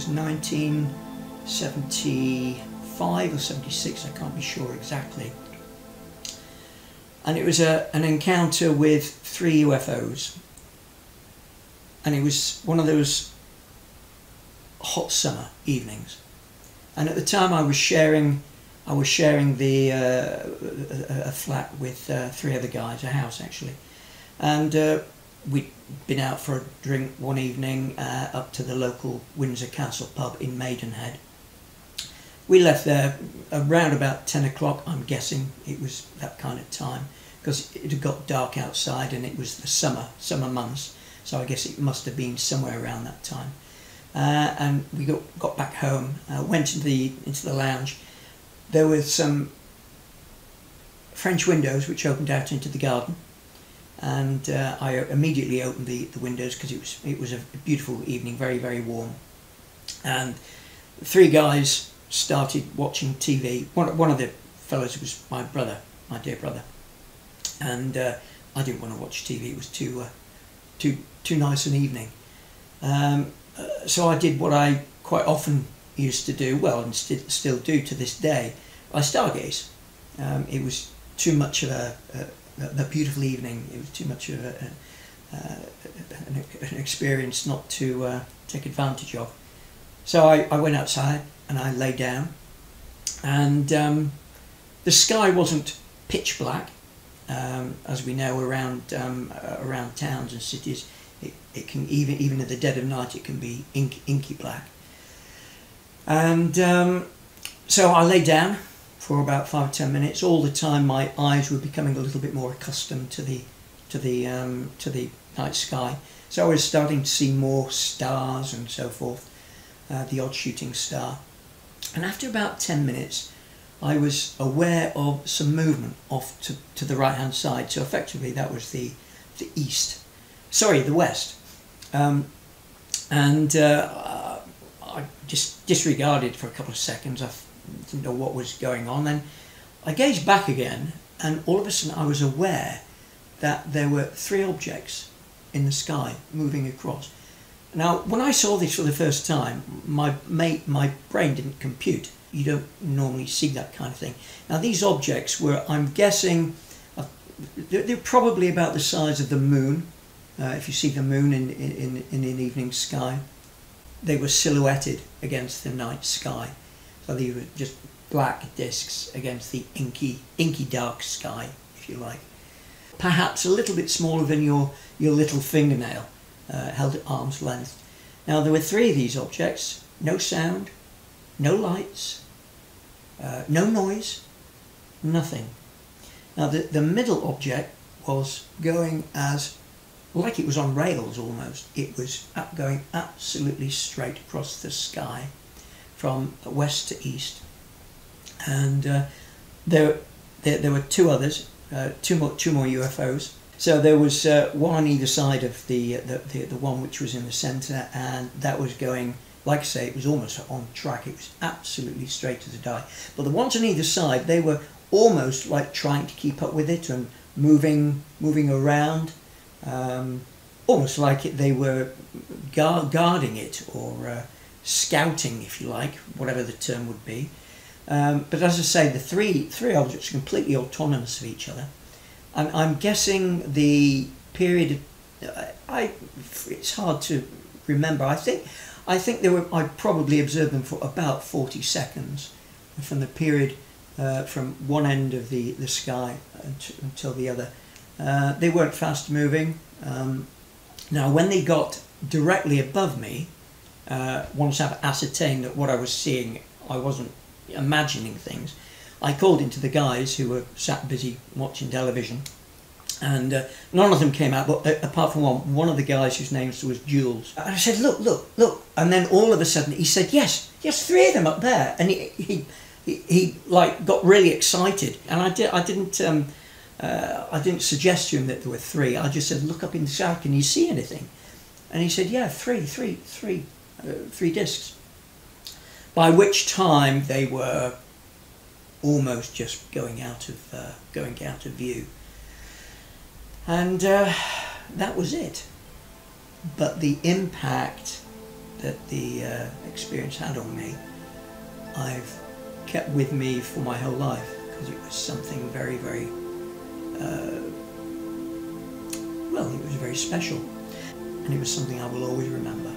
was 1975 or 76, I can't be sure exactly. And it was a, an encounter with three UFOs. And it was one of those hot summer evenings. And at the time I was sharing I was sharing the uh, a, flat with uh, three other guys, a house actually, and uh, we'd been out for a drink one evening uh, up to the local Windsor Castle pub in Maidenhead. We left there around about ten o'clock. I'm guessing it was that kind of time because it had got dark outside and it was the summer summer months. So I guess it must have been somewhere around that time. Uh, and we got, got back home, uh, went into the into the lounge there were some French windows which opened out into the garden, and uh, I immediately opened the, the windows because it was it was a beautiful evening, very very warm, and three guys started watching TV. One one of the fellows was my brother, my dear brother, and uh, I didn't want to watch TV. It was too uh, too too nice an evening. Um, uh, so I did what I quite often used to do, well, and st- still do to this day, I stargaze. Um, it was too much of a, a, a, beautiful evening. It was too much of a, a an, an, experience not to uh, take advantage of. So I, I went outside and I lay down, and um, the sky wasn't pitch black, um, as we know around um, uh, around towns and cities. It, it can even even at the dead of night it can be ink, inky black. And um, so I lay down for about five or ten minutes. All the time, my eyes were becoming a little bit more accustomed to the to the um, to the night sky. So I was starting to see more stars and so forth, uh, the odd shooting star. And after about ten minutes, I was aware of some movement off to, to the right hand side. So effectively, that was the the east, sorry, the west. Um, and uh, I just disregarded for a couple of seconds. I didn't know what was going on. Then I gazed back again, and all of a sudden I was aware that there were three objects in the sky moving across. Now, when I saw this for the first time, my mate, my brain didn't compute. You don't normally see that kind of thing. Now, these objects were, I'm guessing, they're probably about the size of the moon. Uh, if you see the moon in, in, in an evening sky, they were silhouetted against the night sky. So they were just black discs against the inky, inky dark sky, if you like. Perhaps a little bit smaller than your, your little fingernail, uh, held at arm's length. Now there were three of these objects, no sound, no lights, uh, no noise, nothing. Now the, the middle object was going as like it was on rails almost. It was up going absolutely straight across the sky from west to east. And uh, there, there, there, were two others, uh, two, more, two more UFOs. So there was uh, one on either side of the, the, the, the one which was in the centre, and that was going, like I say, it was almost on track. It was absolutely straight as a die. But the ones on either side, they were almost like trying to keep up with it and moving, moving around um, almost like they were guard, guarding it or uh, scouting, if you like, whatever the term would be. Um, but as I say, the three three objects are completely autonomous of each other, and I'm guessing the period. Uh, I it's hard to remember. I think I think they were. I probably observed them for about forty seconds, from the period uh, from one end of the the sky until the other. Uh, they weren't fast moving. Um, now, when they got directly above me, uh, once I've ascertained that what I was seeing, I wasn't imagining things, I called into the guys who were sat busy watching television. And uh, none of them came out, but uh, apart from one, one of the guys whose name was Jules. And I said, "Look, look, look!" And then all of a sudden, he said, "Yes, yes, three of them up there." And he, he, he, he like got really excited. And I did, I didn't, um, uh, I didn't suggest to him that there were three. I just said, look up in the sky, can you see anything? And he said, yeah, three, three, three, three discs. By which time they were almost just going out of uh, going out of view. And uh, that was it. But the impact that the uh, experience had on me, I've kept with me for my whole life because it was something very, very, uh, well, it was very special. And it was something I will always remember.